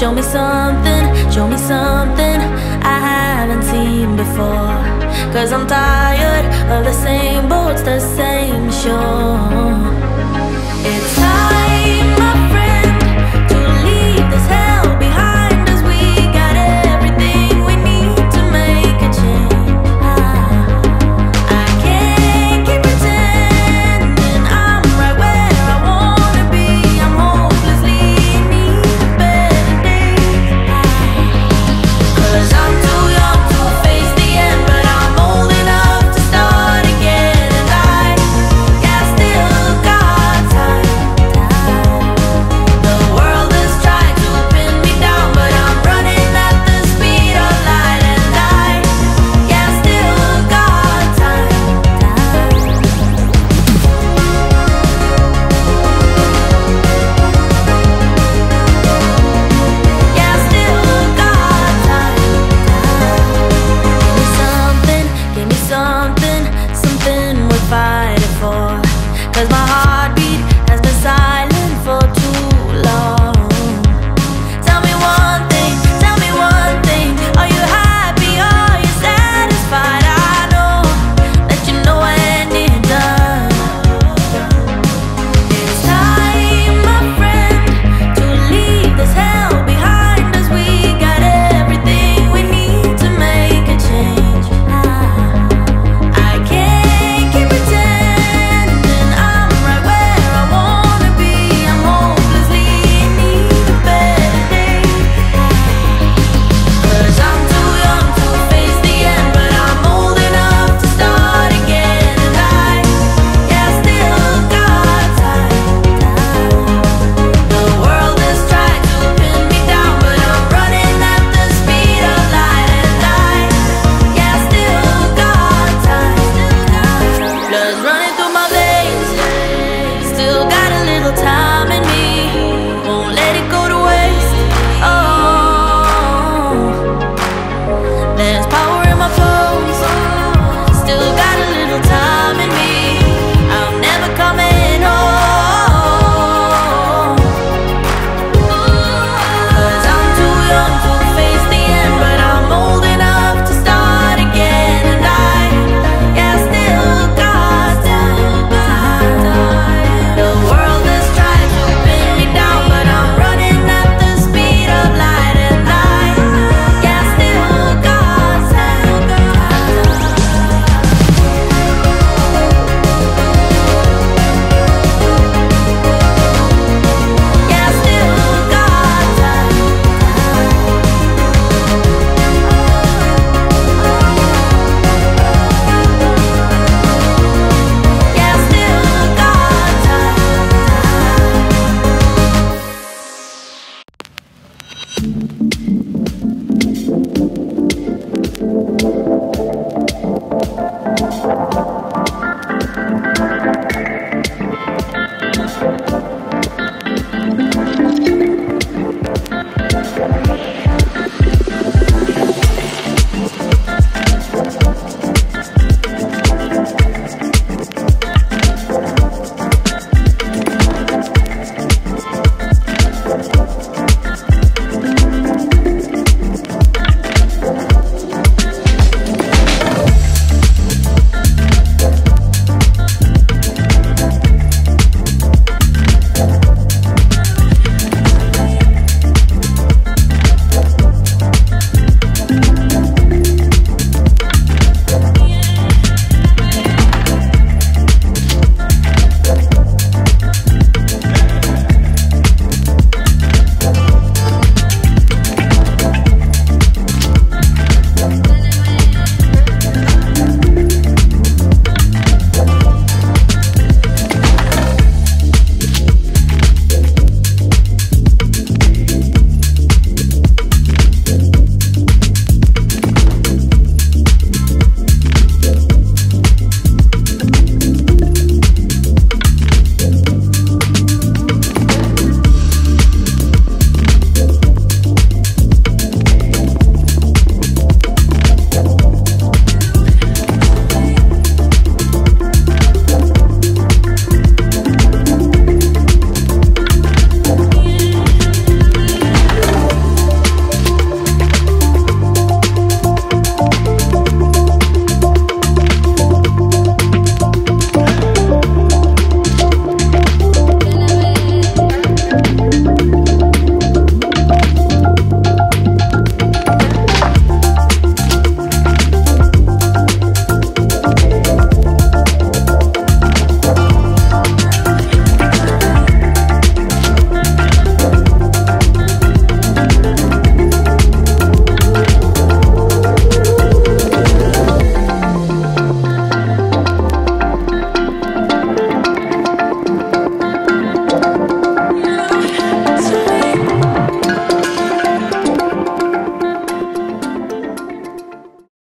Show me something, show me something I haven't seen before. Cause I'm tired of the same boats, the same shore.